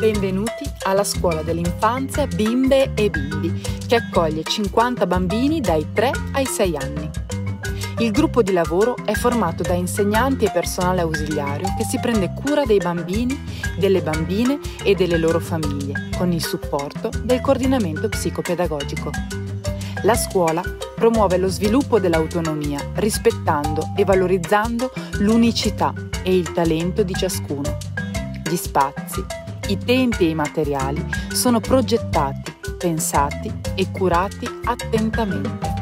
Benvenuti alla scuola dell'infanzia Bimbe e Bimbi, che accoglie 50 bambini dai 3 ai 6 anni. Il gruppo di lavoro è formato da insegnanti e personale ausiliario che si prende cura dei bambini, delle bambine e delle loro famiglie, con il supporto del coordinamento psicopedagogico. La scuola promuove lo sviluppo dell'autonomia, rispettando e valorizzando l'unicità e il talento di ciascuno. Gli spazi, i tempi e i materiali sono progettati, pensati e curati attentamente.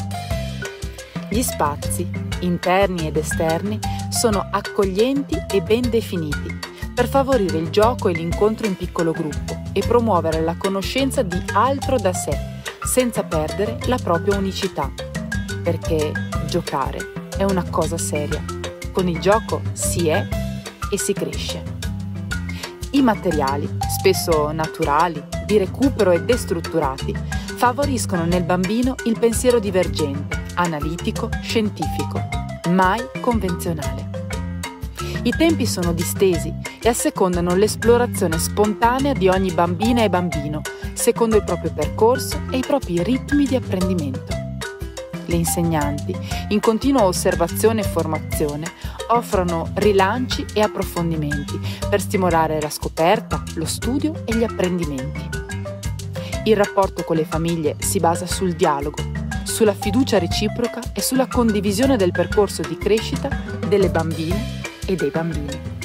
Gli spazi, interni ed esterni, sono accoglienti e ben definiti per favorire il gioco e l'incontro in piccolo gruppo e promuovere la conoscenza di altro da sé, senza perdere la propria unicità. Perché giocare è una cosa seria. Con il gioco si è e si cresce. I materiali, spesso naturali, di recupero e destrutturati, favoriscono nel bambino il pensiero divergente, analitico, scientifico, mai convenzionale. I tempi sono distesi e assecondano l'esplorazione spontanea di ogni bambina e bambino, secondo il proprio percorso e i propri ritmi di apprendimento. Le insegnanti, in continua osservazione e formazione, offrono rilanci e approfondimenti per stimolare la scoperta, lo studio e gli apprendimenti. Il rapporto con le famiglie si basa sul dialogo, sulla fiducia reciproca e sulla condivisione del percorso di crescita delle bambine e dei bambini.